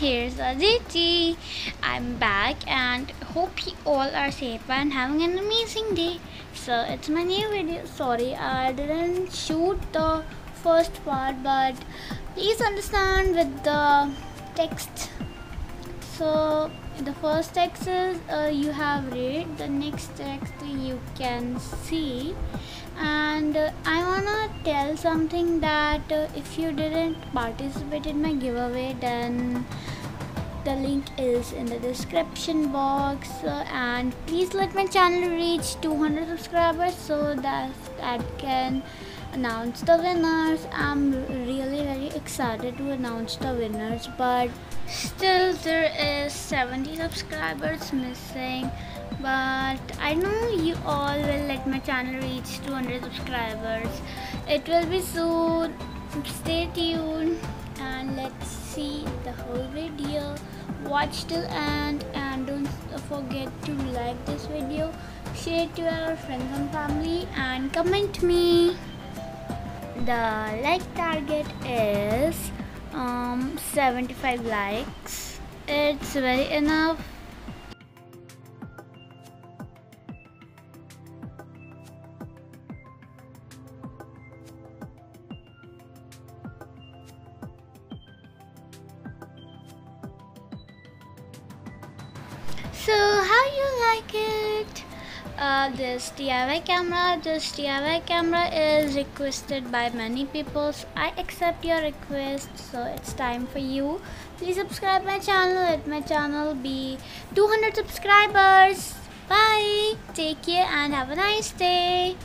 Shruti. I'm back and hope you all are safe and having an amazing day. So it's my new video. Sorry, I didn't shoot the first part, but please understand with the text. So the first text is uh, you have read. The next text you can see and uh, i wanna tell something that uh, if you didn't participate in my giveaway then the link is in the description box and please let my channel reach 200 subscribers so that i can announce the winners i'm really very excited to announce the winners but still there is 70 subscribers missing but I know you all will let my channel reach 200 subscribers. It will be soon. Stay tuned and let's see the whole video. Watch till end and don't forget to like this video, share it to our friends and family and comment me. The like target is um, 75 likes. It's very enough so how you like it uh, this DIY camera this DIY camera is requested by many people. I accept your request so it's time for you. Please subscribe my channel. Let my channel be 200 subscribers. Bye. Take care and have a nice day